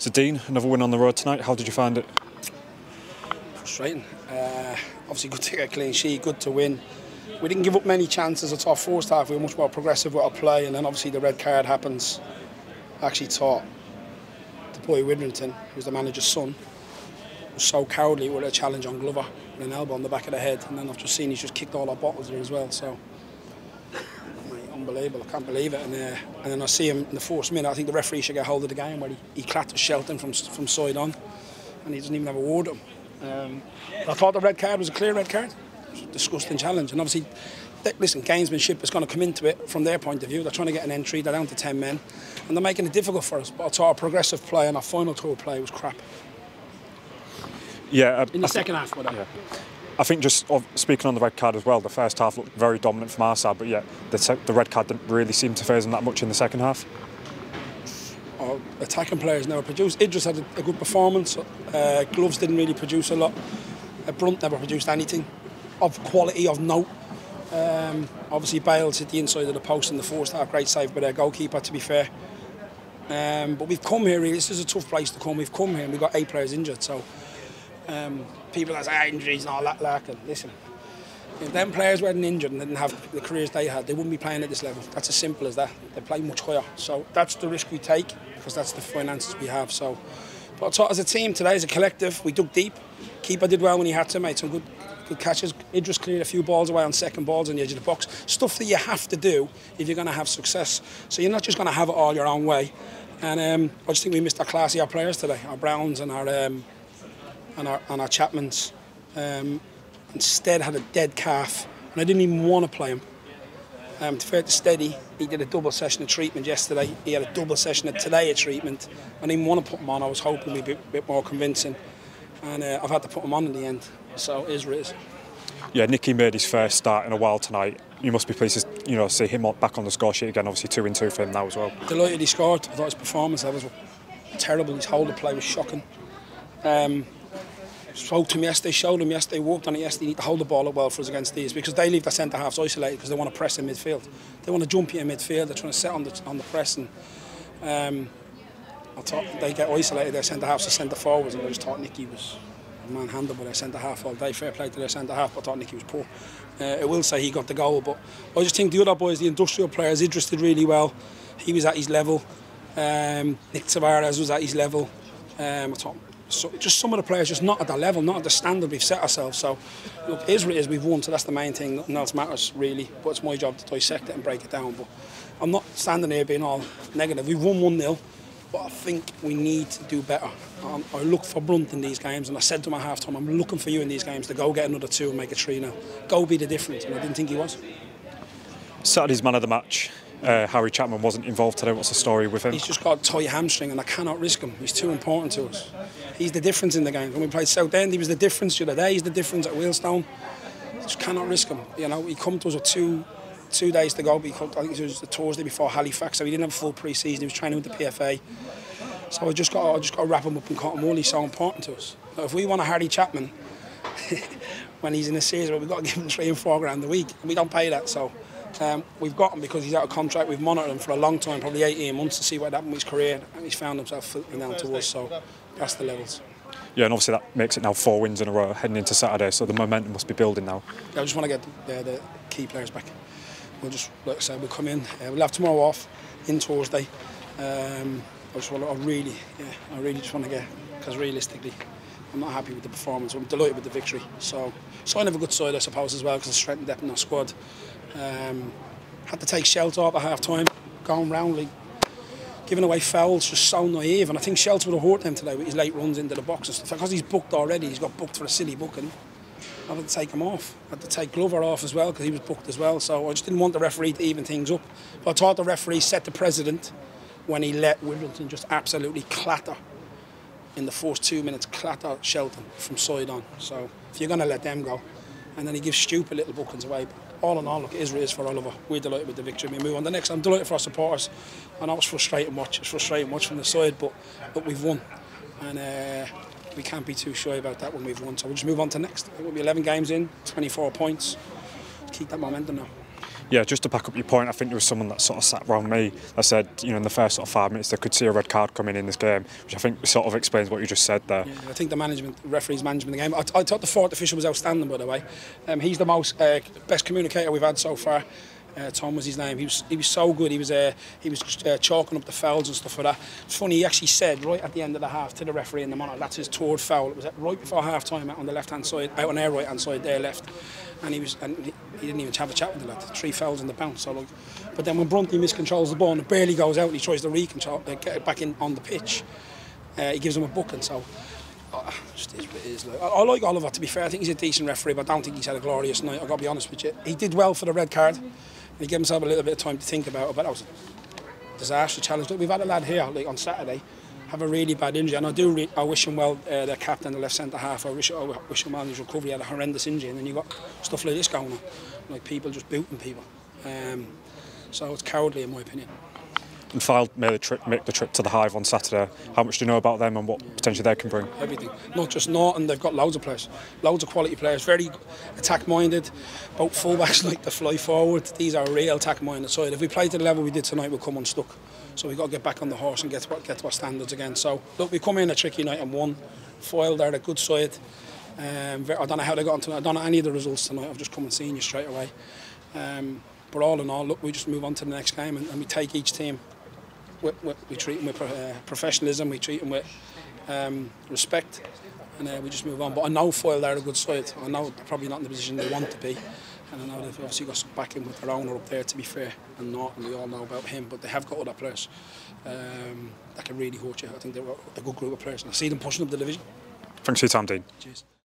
So, Dean, another win on the road tonight. How did you find it? Frustrating. Uh, obviously, good to get a clean sheet, good to win. We didn't give up many chances at our first half. We were much more progressive with our play, and then obviously the red card happens. I actually taught the boy Widdrington, who's the manager's son, was so cowardly with a challenge on Glover with an elbow on the back of the head, and then I've just seen he's just kicked all our bottles there as well. So unbelievable. I can't believe it. And, uh, and then I see him in the fourth minute. I think the referee should get hold of the game where he, he clatters Shelton from from side on, and he doesn't even have a word him. Um, I thought the red card was a clear red card. It was a disgusting challenge, and obviously. th- Listen, gamesmanship is going to come into it from their point of view. They're trying to get an entry, they're down to 10 men, and they're making it difficult for us. But I thought our progressive play and our final tour play was crap. Yeah, uh, In the I, second half, whatever. I think just speaking on the red card as well, the first half looked very dominant from our side, but yeah, the, the red card didn't really seem to phase them that much in the second half. our attacking players never produced. Idris had a, a good performance. Uh, Gloves didn't really produce a lot. Uh, Brunt never produced anything of quality, of note. Um, obviously, Bales hit the inside of the post in the first half. Great save by their goalkeeper, to be fair. Um, but we've come here, really. This is a tough place to come. We've come here and we've got eight players injured. So um, people that say "Ah, injuries and all that, like, and listen, if them players weren't injured and didn't have the careers they had, they wouldn't be playing at this level. That's as simple as that. They play much higher. So that's the risk we take because that's the finances we have. So, but as a team today, as a collective, we dug deep. Keeper did well when he had to, made some good good catches. Idris cleared a few balls away on second balls on the edge of the box. Stuff that you have to do if you're going to have success. So you're not just going to have it all your own way. And um, I just think we missed our classy our players today, our Browns and our um, and our and our Chapmans. Um, instead had a dead calf, and I didn't even want to play him. Um, to fair to Steady, he did a double session of treatment yesterday. He had a double session of today of treatment. I didn't want to put him on. I was hoping he'd be a bit, more convincing, and uh, I've had to put him on in the end. So it is what it is. Yeah, Nicky made his first start in a while tonight. You must be pleased to you know see him back on the score sheet again. Obviously, two in two for him now as well. Delighted he scored. I thought his performance levels were terrible. His hold of play was shocking. Um, spoke to him yesterday, showed him yesterday, worked on it yesterday. Need to hold the ball up well for us against these because they leave their centre halves isolated because they want to press in midfield. They want to jump you in midfield. They're trying to set on the on the press and. Um, I thought they get isolated. Their centre halves, the centre forwards, and I just thought Nicky was manhandled by their centre half all day. Fair play to their centre half, but I thought Nicky was poor. Uh, I will say he got the goal, but I just think the other boys, the industrial players, Idris did really well. He was at his level. Um, Nick Tavares was at his level. Um, I thought so, just some of the players just not at that level, not at the standard we've set ourselves. So, look, Israel is we've won, so that's the main thing. Nothing else matters really. But it's my job to dissect it and break it down. But I'm not standing here being all negative. We've won one 0 but I think we need to do better. Um, I look for Brunt in these games, and I said to him half time, I'm looking for you in these games to go get another two and make a 3 0. Go be the difference, and I didn't think he was. Saturday's man of the match. Uh, Harry Chapman wasn't involved today. What's the story with him? He's just got a tight hamstring, and I cannot risk him. He's too important to us. He's the difference in the game. When we played Southend, he was the difference the other day. He's the difference at Wealdstone. Just cannot risk him. You know, he come to us with two two days to go. But he come, I think it was the Thursday before Halifax, so he didn't have a full pre-season. He was training with the PFA. So I just got I just got to wrap him up and cut him all. He's so important to us. Now, if we want a Harry Chapman when he's in a series where we've got to give him three and four grand a week, we don't pay that, so. Um, we've got him because he's out of contract. We've monitored him for a long time, probably 18 months, to see what happened with his career, and he's found himself filtering down to us. So that's the levels. Yeah, and obviously that makes it now four wins in a row heading into Saturday. So the momentum must be building now. I just want to get the, the key players back. We'll just, like I said, we'll come in. Uh, we'll have tomorrow off in Thursday. Um, I just want to, I really, yeah, I really just want to get because realistically, I'm not happy with the performance. I'm delighted with the victory. So, sign of a good side, I suppose, as well, because the strength and depth in our squad. Um, had to take Shelton off at half time, going round like giving away fouls, just so naive. And I think Shelton would have hurt them today with his late runs into the box and stuff. Because he's booked already, he's got booked for a silly booking. I had to take him off. I had to take Glover off as well because he was booked as well. So I just didn't want the referee to even things up. But I thought the referee set the precedent when he let Widdrington just absolutely clatter in the first two minutes, clatter Shelton from side on. So if you're going to let them go, and then he gives stupid little bookings away. But all in all, look, Israel is for Oliver. We're delighted with the victory. We move on. The next, I'm delighted for our supporters. I know it's frustrating much. It's frustrating much from the side, but but we've won, and uh, we can't be too shy about that when we've won. So we'll just move on to next. It will be 11 games in, 24 points. Keep that momentum now. Yeah, just to back up your point, I think there was someone that sort of sat around me that said, you know, in the first sort of five minutes they could see a red card coming in this game, which I think sort of explains what you just said there. Yeah, I think the management, referee's management of the game. I, I thought the fourth official was outstanding, by the way. Um, he's the most uh, best communicator we've had so far. Uh, Tom was his name. He was he was so good. He was uh, he was uh, chalking up the fouls and stuff like that. It's funny. He actually said right at the end of the half to the referee in the monitor, "That's his third foul." It was right before half time out on the left hand side, out on their right hand side, their left, and he was and he, didn't even have a chat with the lad. Three fouls in the bounce. So like, but then when Brunty miscontrols the ball and it barely goes out, and he tries to recontrol, uh, get it back in on the pitch. Uh, he gives him a booking. So. Uh, just is. Like, I, I like Oliver. To be fair, I think he's a decent referee, but I don't think he's had a glorious night. I got to be honest with you. He did well for the red card. And he gave himself a little bit of time to think about it, but that was a disaster challenge. Look, we've had a lad here like on Saturday have a really bad injury. And I do, I wish him well, uh, their captain, the left centre half. I wish, I wish him well in his recovery. He had a horrendous injury, and then you got stuff like this going on, like people just booting people. Um, so it's cowardly, in my opinion. And Fylde made the trip, make the trip to the Hive on Saturday. How much do you know about them and what potentially they can bring? Everything, not just Norton. They've got loads of players, loads of quality players. Very attack-minded. Both fullbacks like to fly forward. These are real attack-minded side. If we play to the level we did tonight, we'll come unstuck. So we've got to get back on the horse and get to, get to our standards again. So look, we come in a tricky night and won. Fylde are a good side. Um, I don't know how they got into. I don't know any of the results tonight. I've just come and seen you straight away. Um, but all in all, look, we just move on to the next game and, and we take each team we, we, we treat them with uh, professionalism, we treat them with um, respect, and uh, we just move on. But I know Foyle they're a good side. I know they're probably not in the position they want to be. And I know they've obviously got some backing with their owner up there, to be fair, and not, and we all know about him, but they have got other players um, that can really hurt you. I think they're a good group of players, and I see them pushing up the division. Thanks for your time, Dean. Cheers.